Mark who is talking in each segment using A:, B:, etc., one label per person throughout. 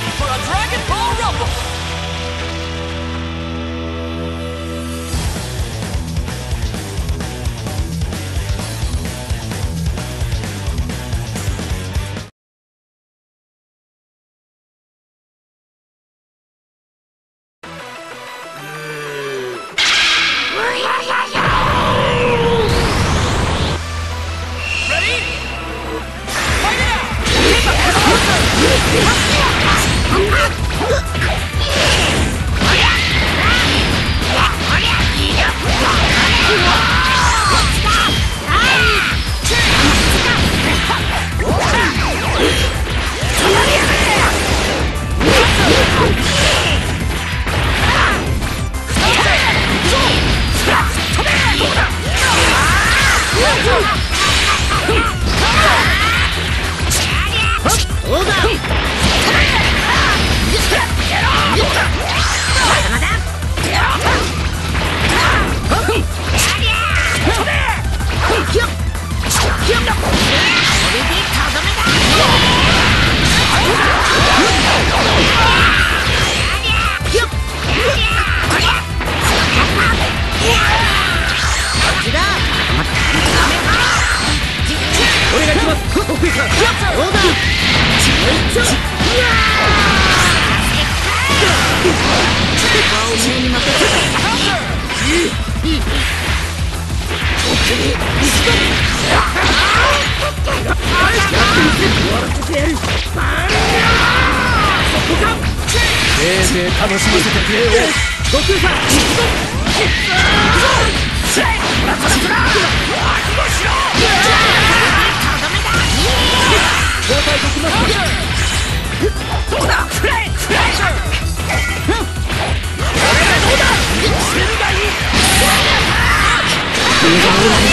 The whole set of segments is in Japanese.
A: ready for a Dragon Ball Rumble! Ready? Fight it out!
B: 楽しませてくれよ悟空さん
A: どうだフライ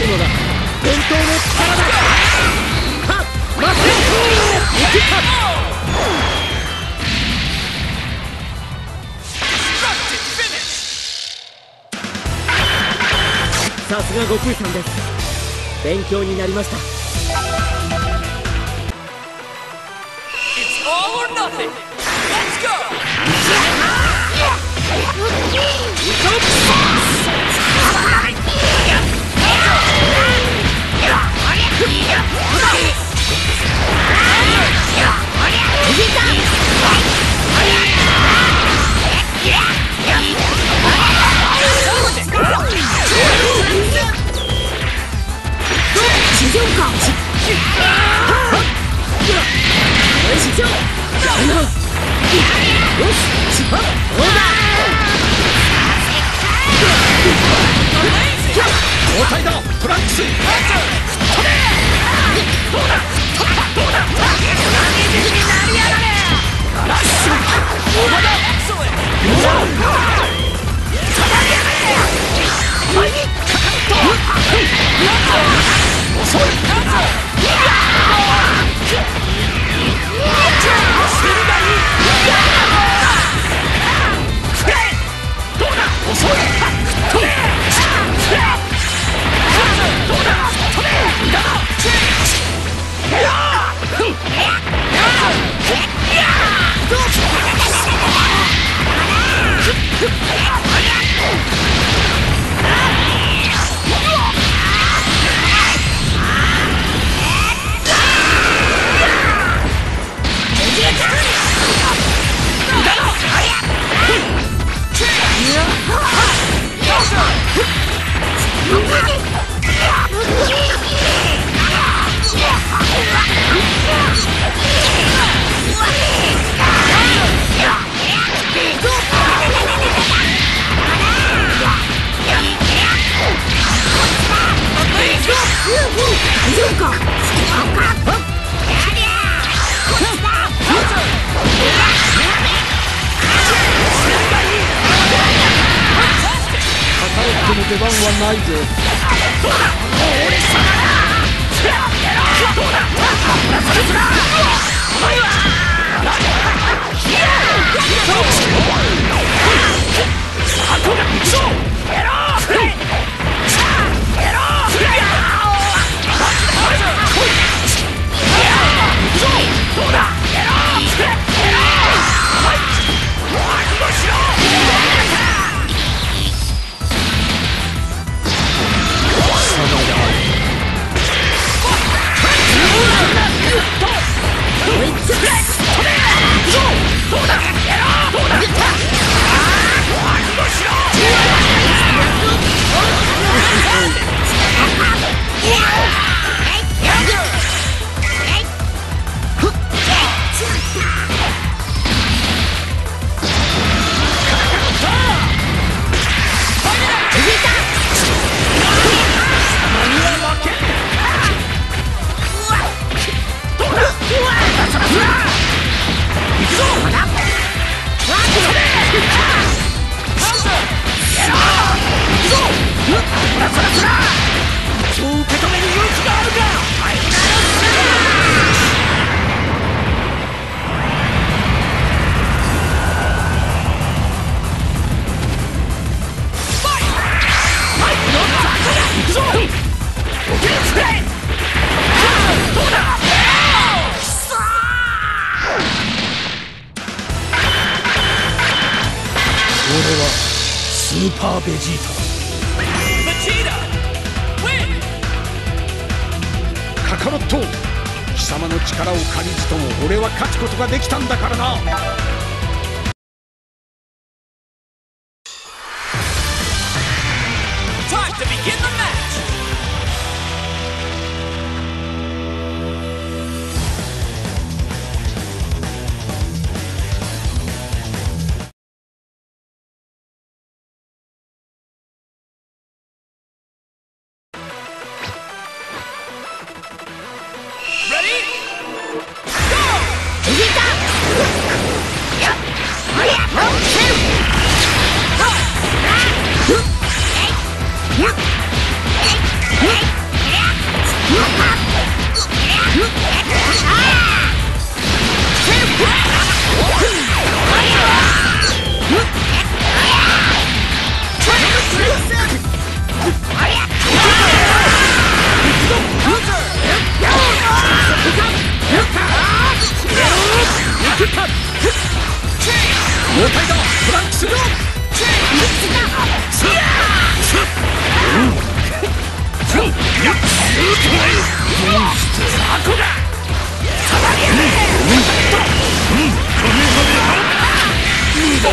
B: れから見せるのが本当の力だはっ待て行けた!さすが悟空さんです。勉強になりました。
C: う
B: 交代だトランクス出 Yeah! 番はないぜ。俺ーパーベジータ!カカロット貴様の力を借りずとも俺は勝つことができたんだからな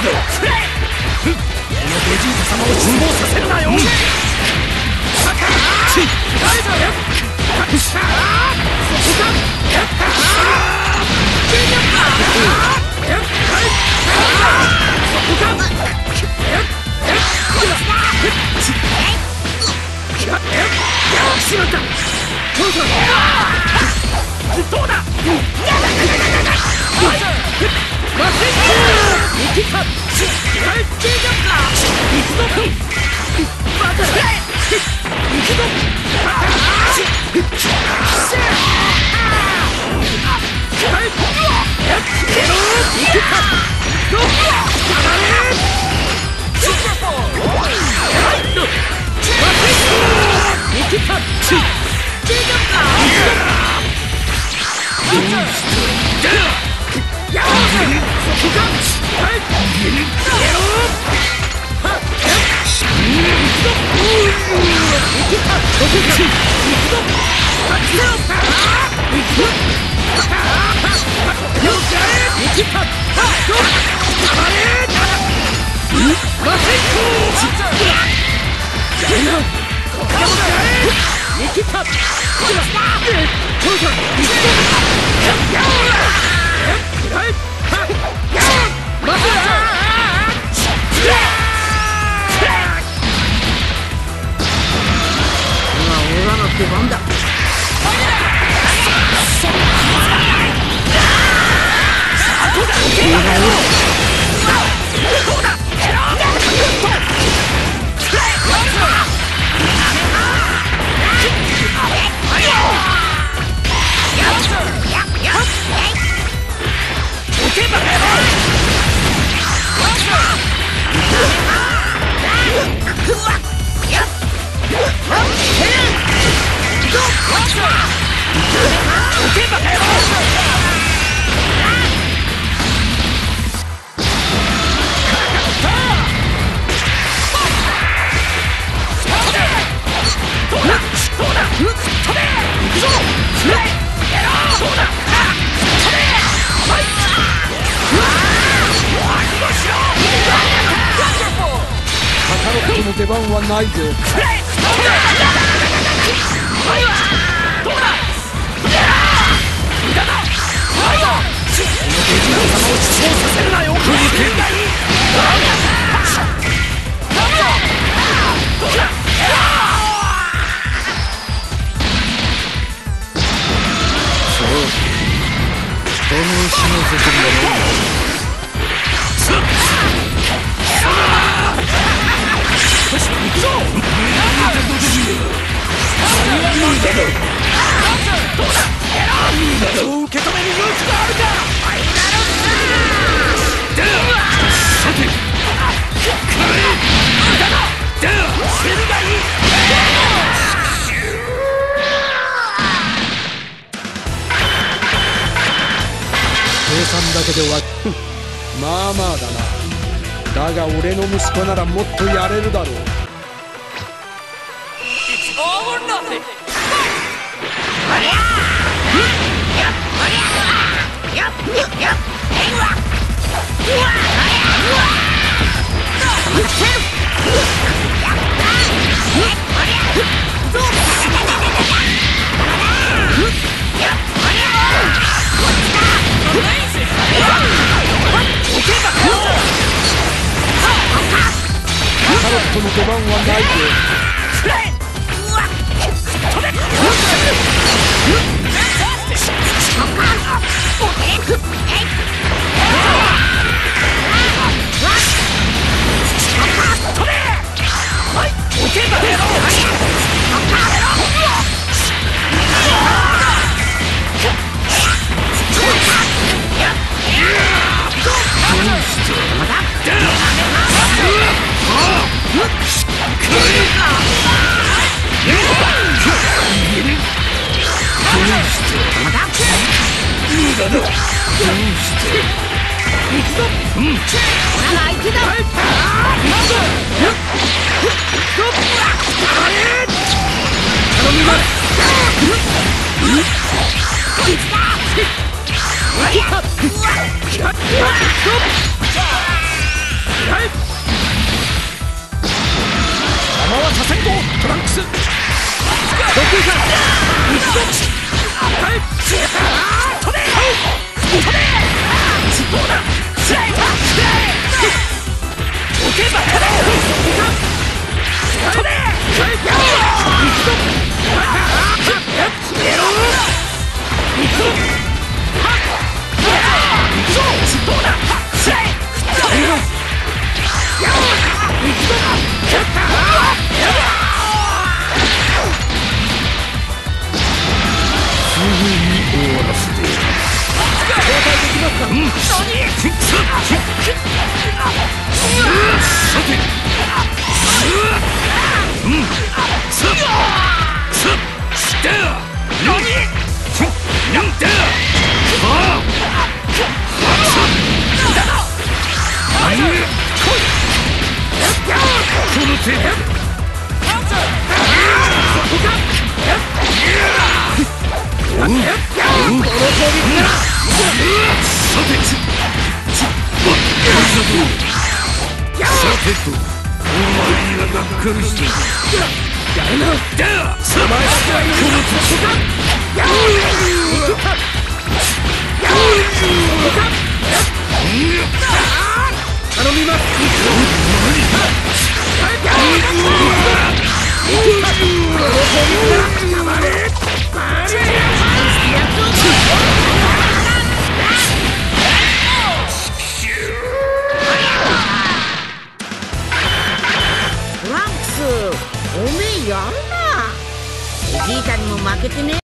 B: このベジータ様をさせるなよどうだ？生きた出番だ出計算だけではまあまあだな。だが俺の息子ならもっとやれるだろう。
A: It's all or nothing!
B: ットの出番はないぜ。は左遷攻トランクス頼みます。おめえやるな。ベジータにも負けてね。